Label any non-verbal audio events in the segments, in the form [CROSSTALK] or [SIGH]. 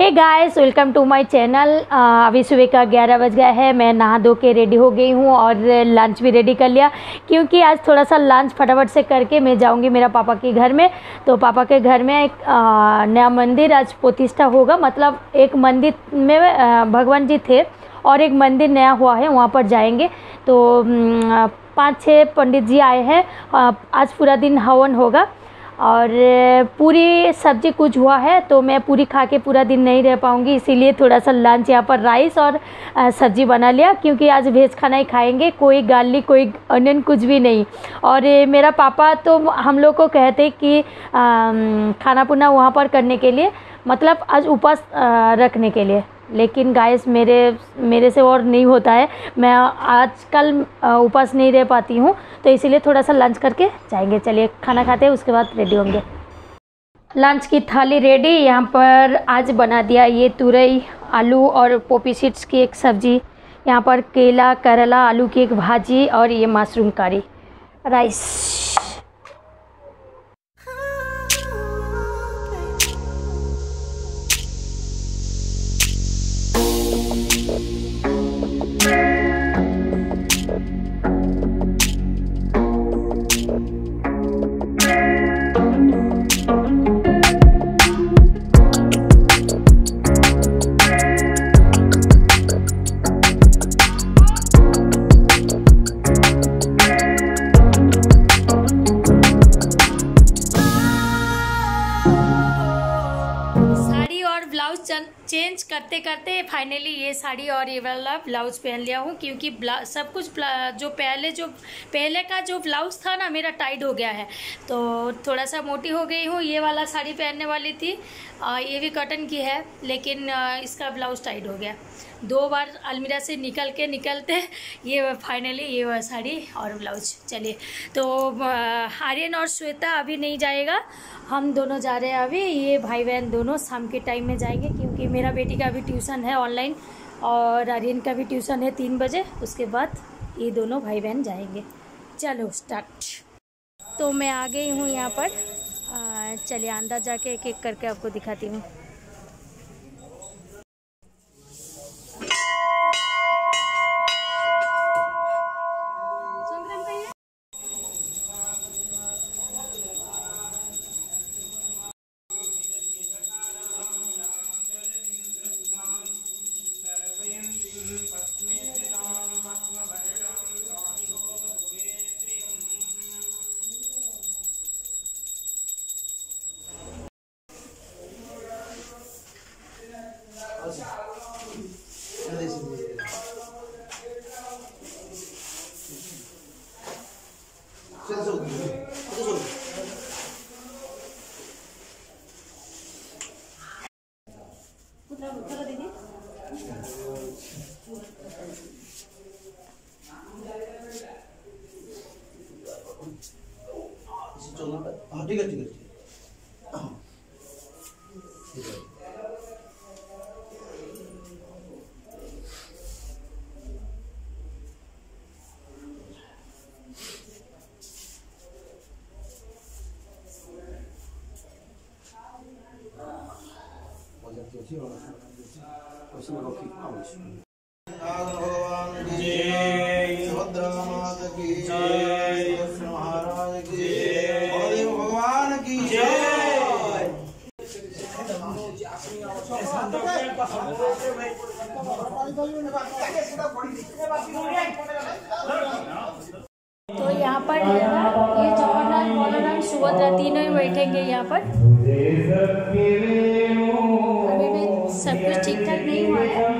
Hey guys welcome to my channel अभी सुबह का ग्यारह बज गया है। मैं नहा धो के रेडी हो गई हूँ और लंच भी रेडी कर लिया। क्योंकि आज थोड़ा सा लंच फटाफट से करके मैं जाऊँगी मेरा पापा के घर में। तो पापा के घर में एक नया मंदिर आज प्रतिष्ठा होगा। मतलब एक मंदिर में भगवान जी थे और एक मंदिर नया हुआ है, वहाँ पर जाएँगे। तो पाँच छः पंडित जी आए हैं। आज पूरा दिन हवन होगा। और पूरी सब्ज़ी कुछ हुआ है तो मैं पूरी खा के पूरा दिन नहीं रह पाऊँगी इसीलिए थोड़ा सा लंच यहाँ पर राइस और सब्ज़ी बना लिया क्योंकि आज वेज खाना ही खाएँगे कोई गार्लिक कोई अनियन कुछ भी नहीं। और मेरा पापा तो हम लोग को कहते कि खाना पुना वहाँ पर करने के लिए मतलब आज उपवास अ, रखने के लिए। लेकिन गाइस मेरे मेरे से और नहीं होता है। मैं आजकल उपवास नहीं रह पाती हूँ तो इसीलिए थोड़ा सा लंच करके जाएँगे। चलिए, खाना खाते हैं, उसके बाद रेडी होंगे। लंच की थाली रेडी यहाँ पर आज बना दिया ये तुरई, आलू और पोपी सीड्स की एक सब्ज़ी। यहाँ पर केला, करेला, आलू की एक भाजी और ये मशरूम करी राइस करते करते फाइनली ये साड़ी और ये वाला ब्लाउज पहन लिया हूँ, क्योंकि सब कुछ जो पहले जो, पहले का जो ब्लाउज था ना, मेरा टाइट हो गया है। तो थोड़ा सा मोटी हो गई हूँ, ये वाला साड़ी पहनने वाली थी ये भी कॉटन की है, लेकिन इसका ब्लाउज टाइट हो गया। दो बार अलमीरा से निकल के निकलते ये फाइनली ये साड़ी और ब्लाउज चलिए तो आर्यन और श्वेता अभी नहीं जाएगा। हम दोनों जा रहे हैं अभी। ये भाई बहन दोनों शाम के टाइम में जाएँगे क्योंकि मेरा बेटी का भी ट्यूशन है ऑनलाइन और आर्यन का भी ट्यूशन है तीन बजे। उसके बाद ये दोनों भाई बहन जाएँगे। चलो स्टार्ट तो मैं आ गई हूँ यहाँ पर। चलिए, अंदर जाके एक एक करके आपको दिखाती हूँ। हाँ तो यहाँ पर ये जवाहरलाल मौलाना सुभद्रा तीनों बैठेंगे यहाँ पर। Amen.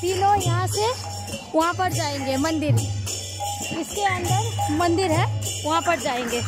तीनों यहाँ से वहाँ पर जाएँगे मंदिर। इसके अंदर मंदिर है वहाँ पर जाएँगे।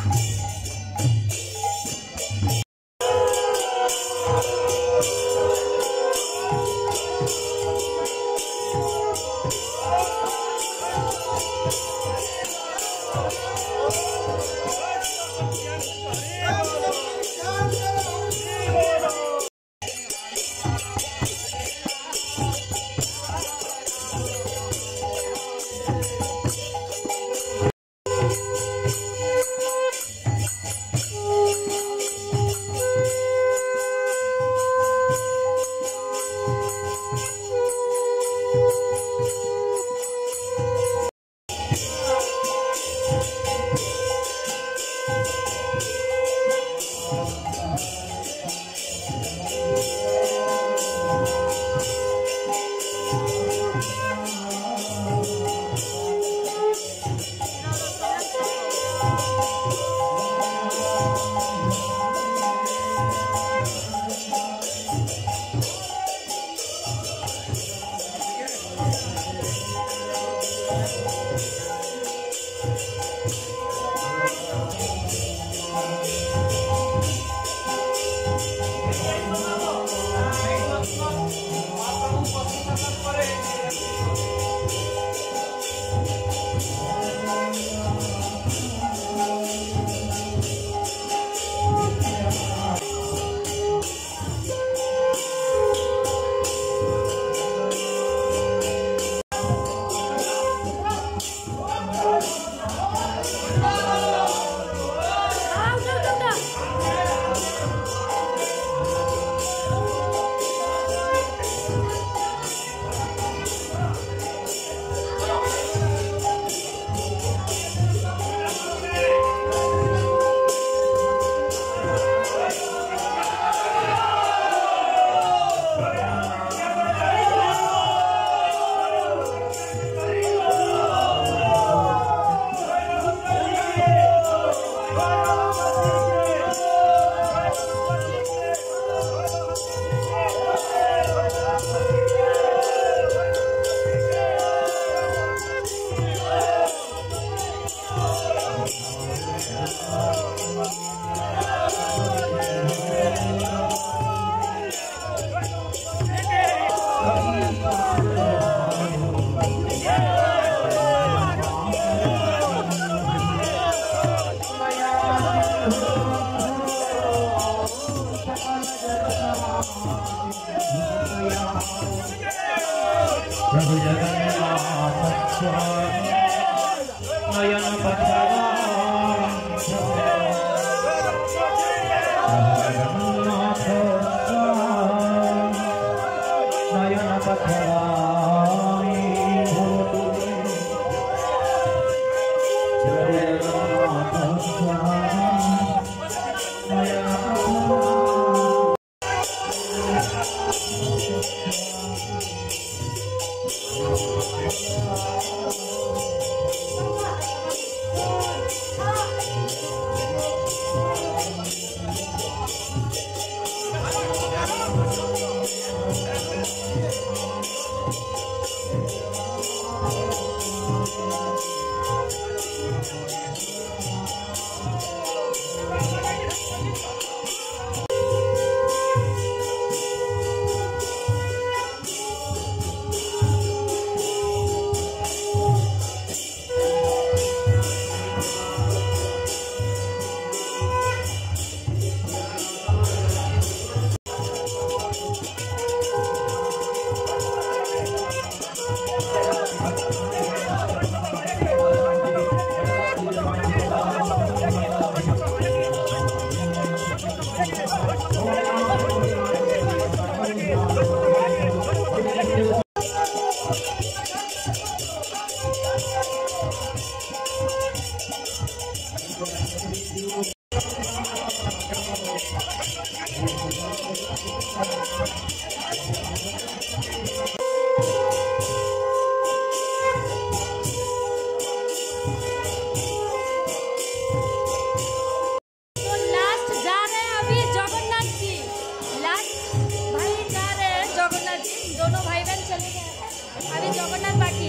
আমি জগন্নাথ পাখি।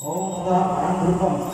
Vamos lá, vamos.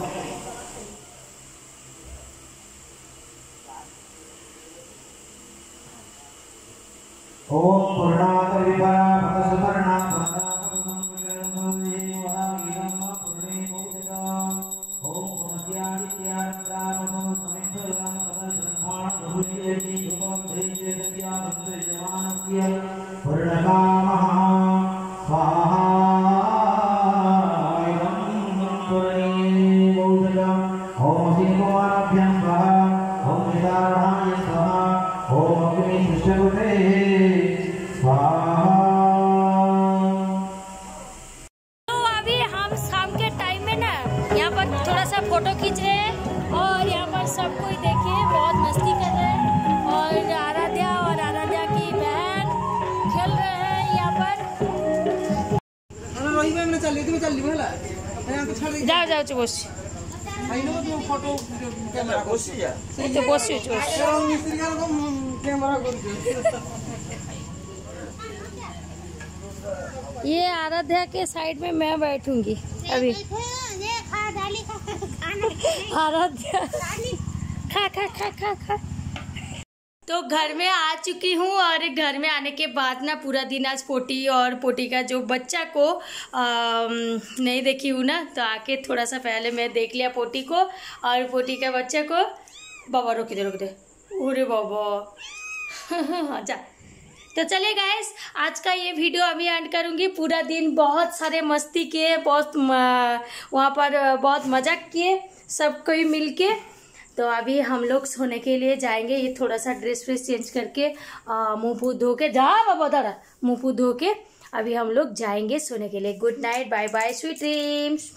যাও যাও বসছি বসছি ये आराध्या के साइड में मैं बैठूँगी अभी। आराध्या। खा खा खा खा खा। तो घर में आ चुकी हूँ और घर में आने के बाद ना पूरा दिन आज पोटी और पोटी का जो बच्चा को अम, नहीं देखी हूँ ना तो आके थोड़ा सा पहले मैं देख लिया पोटी को और पोटी का बच्चा को। बाबा रोक दे रोक दे। अरे बाबा। [LAUGHS] हाँ, जा। तो चलिए गाइस आज का ये वीडियो अभी एंड करूँगी। पूरा दिन बहुत सारे मस्ती किए बहुत वहाँ पर बहुत मज़ाक किए सब कोई मिल के तो अभी हम लोग सोने के लिए जाएँगे। ये थोड़ा सा ड्रेस व्रेस चेंज करके मुँह फूह धो के जा बाबा, दादा, मुँह फूह धो के अभी हम लोग जाएँगे सोने के लिए। Good night bye bye sweet dreams